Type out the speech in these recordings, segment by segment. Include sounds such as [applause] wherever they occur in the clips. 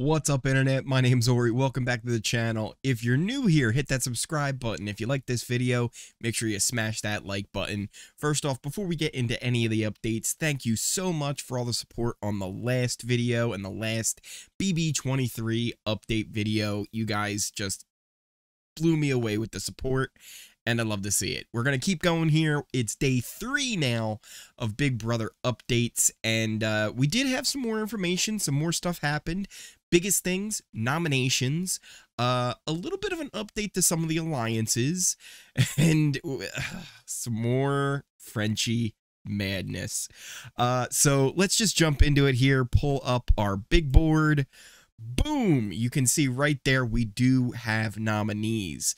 What's up, Internet? My name's Ory. Welcome back to the channel. If you're new here, hit that subscribe button. If you like this video, make sure you smash that like button. First off, before we get into any of the updates, thank you so much for all the support on the last video and the last BB23 update video. You guys just blew me away with the support and I love to see it. We're going to keep going here. It's day three now of Big Brother updates, and uh, we did have some more information. Some more stuff happened. Biggest things, nominations, uh, a little bit of an update to some of the alliances, [laughs] and uh, some more Frenchie madness. Uh, so let's just jump into it here. Pull up our big board. Boom! You can see right there we do have nominees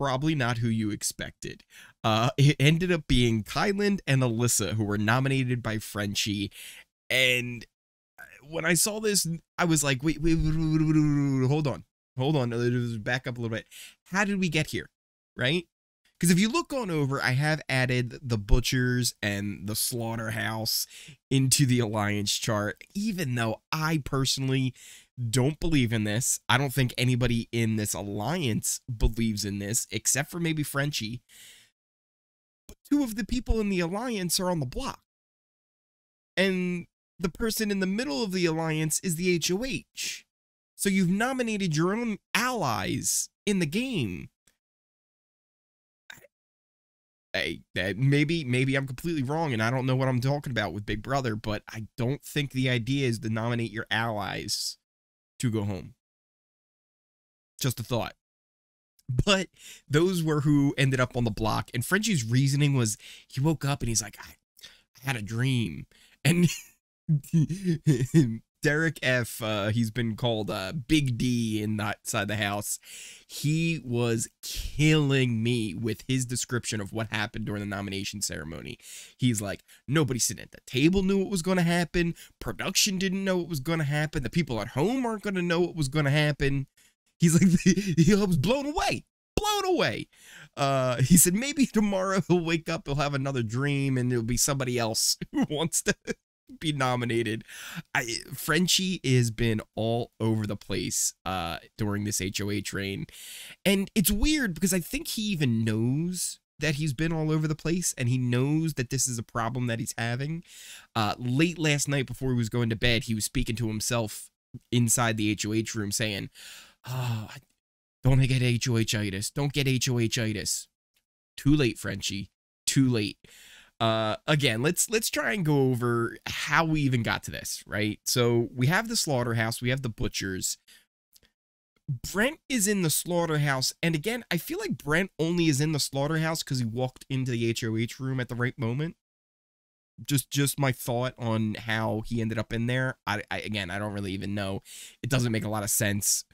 probably not who you expected. Uh, it ended up being Kyland and Alyssa who were nominated by Frenchie, and when I saw this, I was like, wait, wait, hold on, hold on, back up a little bit. How did we get here, right? Because if you look on over, I have added the butchers and the slaughterhouse into the alliance chart, even though I personally don't believe in this. I don't think anybody in this alliance believes in this, except for maybe Frenchie. But two of the people in the alliance are on the block. And the person in the middle of the alliance is the HOH. So you've nominated your own allies in the game. Hey, maybe maybe I'm completely wrong and I don't know what I'm talking about with Big Brother, but I don't think the idea is to nominate your allies to go home. Just a thought. But those were who ended up on the block. And Frenchie's reasoning was he woke up and he's like, I, I had a dream. And [laughs] [laughs] Derek F, uh, he's been called uh, Big D in that side of the house. He was killing me with his description of what happened during the nomination ceremony. He's like, nobody sitting at the table knew what was going to happen. Production didn't know what was going to happen. The people at home aren't going to know what was going to happen. He's like, [laughs] he was blown away, blown away. Uh, he said maybe [laughs] tomorrow he'll wake up, he'll have another dream, and it'll be somebody else who wants to be nominated. I Frenchie has been all over the place uh during this HOH reign. And it's weird because I think he even knows that he's been all over the place and he knows that this is a problem that he's having. Uh late last night before he was going to bed, he was speaking to himself inside the HOH room saying, "Oh, don't get HOHitis. Don't get HOHitis." Too late, Frenchie. Too late uh again let's let's try and go over how we even got to this right? So we have the slaughterhouse we have the butchers. Brent is in the slaughterhouse and again i feel like brent only is in the slaughterhouse because he walked into the hoh room at the right moment. Just just my thought on how he ended up in there I, I again i don't really even know. It doesn't make a lot of sense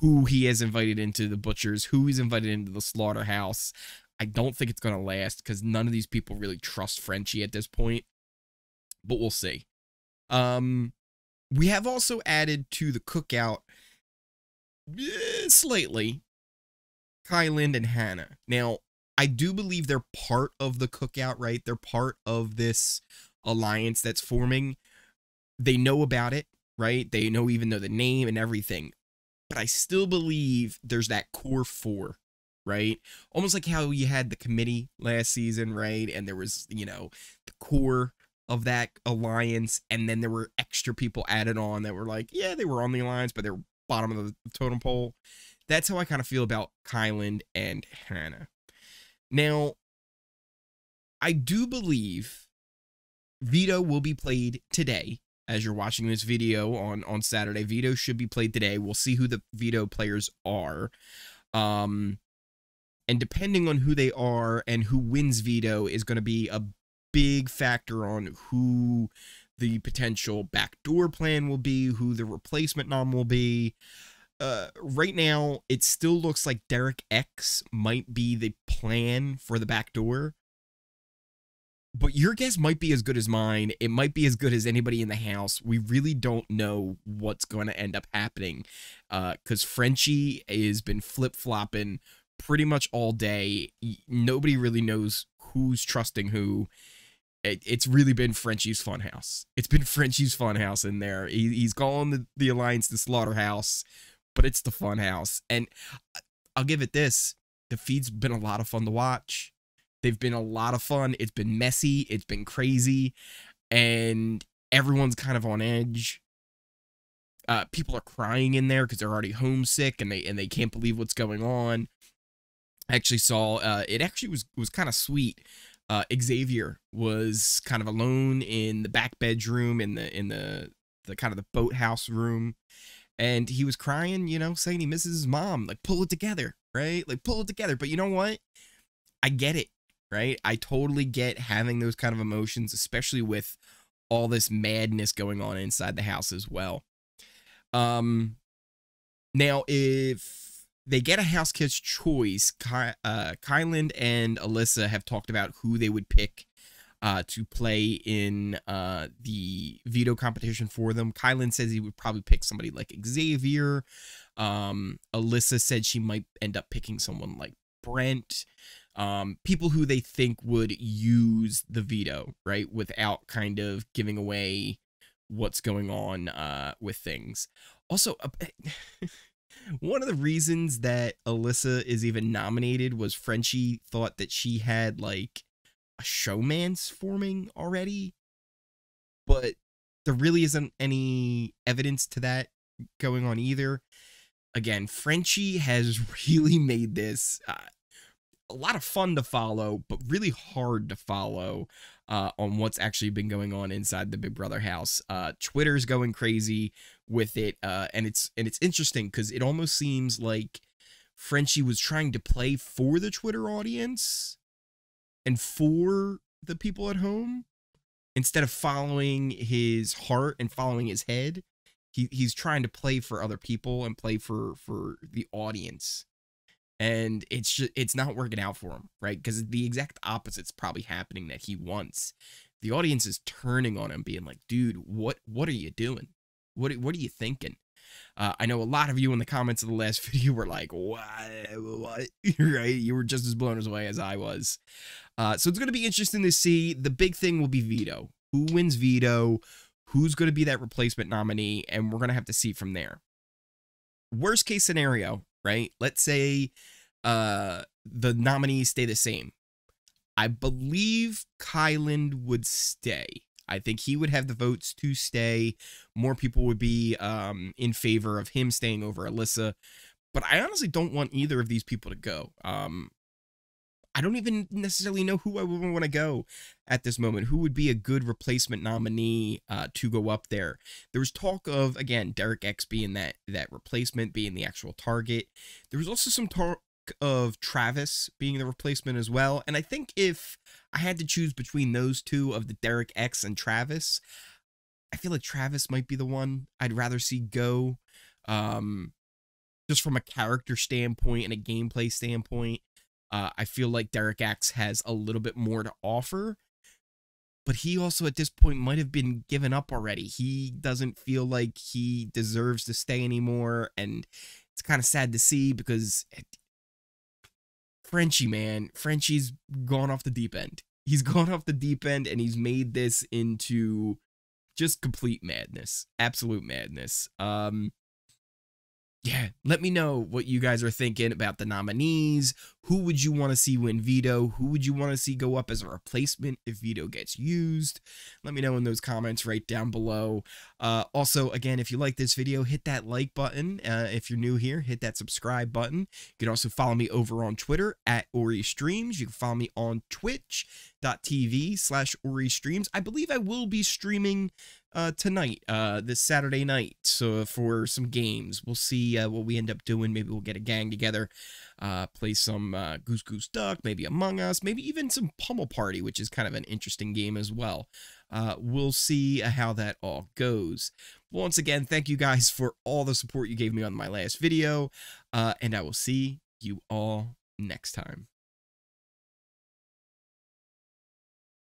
who he has invited into the butchers who he's invited into the slaughterhouse I don't think it's going to last because none of these people really trust Frenchie at this point. But we'll see. Um, we have also added to the cookout eh, slightly Kyland and Hannah. Now, I do believe they're part of the cookout, right? They're part of this alliance that's forming. They know about it, right? They know even know the name and everything. But I still believe there's that core four right? Almost like how you had the committee last season, right? And there was, you know, the core of that alliance, and then there were extra people added on that were like, yeah, they were on the alliance, but they were bottom of the totem pole. That's how I kind of feel about Kyland and Hannah. Now, I do believe Veto will be played today. As you're watching this video on on Saturday, Veto should be played today. We'll see who the Veto players are. Um, and depending on who they are and who wins veto is going to be a big factor on who the potential backdoor plan will be, who the replacement nom will be. Uh, right now, it still looks like Derek X might be the plan for the backdoor. But your guess might be as good as mine. It might be as good as anybody in the house. We really don't know what's going to end up happening. Because uh, Frenchie has been flip flopping pretty much all day. Nobody really knows who's trusting who. it, it's really been Frenchie's Funhouse. It's been [laughs] Frenchie's Funhouse in there. He, he's calling the, the Alliance the Slaughterhouse, but it's the Funhouse. And I'll give it this the feed's been a lot of fun to watch. They've been a lot of fun. It's been messy, it's been crazy, and everyone's kind of on edge. Uh, people are crying in there because they're already homesick and they and they can't believe what's going on. Actually saw uh, it actually was was kind of sweet. Uh, Xavier was kind of alone in the back bedroom in the in the the kind of the boathouse room, and he was crying, you know, saying he misses his mom. Like pull it together, right? Like pull it together. But you know what? I get it, right? I totally get having those kind of emotions, especially with all this madness going on inside the house as well. Um, now if they get a houseguest choice, Ky- uh, Kyland and Alyssa have talked about who they would pick uh, to play in uh, the veto competition for them. Kyland says he would probably pick somebody like Xavier. Um, Alyssa said she might end up picking someone like Brent. Um, people who they think would use the veto, right, without kind of giving away what's going on uh, with things. Also, uh, [laughs] one of the reasons that Alyssa is even nominated was Frenchie thought that she had like a showmance forming already, but there really isn't any evidence to that going on either. Again, Frenchie has [laughs] really made this uh, a lot of fun to follow, but really hard to follow uh, on what's actually been going on inside the Big Brother house. Uh, Twitter's going crazy with it, uh, and it's and it's interesting because it almost seems like Frenchie was trying to play for the Twitter audience and for the people at home instead of following his heart and following his head. He he's trying to play for other people and play for for the audience and it's just it's not working out for him right because the exact opposite's probably happening that he wants the audience is turning on him being like dude what what are you doing what what are you thinking uh, I know a lot of you in the comments of the last [laughs] video were like, "What? What?" [laughs] right? You were just as blown away as I was. Uh, so it's going to be interesting to see. The big thing will be veto. Who wins veto? Who's going to be that replacement nominee? And we're going to have to see from there. Worst case scenario, right? Let's say uh the nominees stay the same. I believe Kyland would stay. I think he would have the votes to stay. More people would be um, in favor of him staying over Alyssa. But I honestly don't want either of these people to go. Um, I don't even necessarily know who I would want to go at this moment. Who would be a good replacement nominee uh, to go up there? There was talk of again Derek X being that that replacement, being the actual target. There was also some talk of Travis being the replacement as well. And I think if I had to choose between those two of the Derek X and Travis, I feel like Travis might be the one I'd rather see go. Um, just from a character standpoint and a gameplay standpoint. Uh, I feel like Derek X has a little bit more to offer, but he also at this point might have been given up already. He doesn't feel like he deserves to stay anymore, and it's kind of sad to see because it, Frenchie, man, Frenchie's gone off the deep end. He's [laughs] gone off the deep end, and he's made this into just complete madness, absolute madness. Um, yeah, let me know what you guys are thinking about the nominees. Who would you want to see win veto? Who would you want to see go up as a replacement if veto gets used? Let me know in those comments right down below. Uh, also, again, if you like this video, hit that like button. Uh, if you're new here, hit that subscribe button. You can also follow me over on Twitter at Ory Streams. You can follow me on twitch.tv slash Ory Streams. I believe I will be streaming uh, tonight, uh, this Saturday night. So for some games, we'll see uh, what we end up doing. Maybe we'll get a gang together, uh, play some uh, Goose Goose Duck, maybe Among Us, maybe even some Pummel Party, which is kind of an interesting game as well. Uh, we'll see how that all goes. Once again, thank you guys for all the support you gave me on my last video, uh, and I will see you all next time.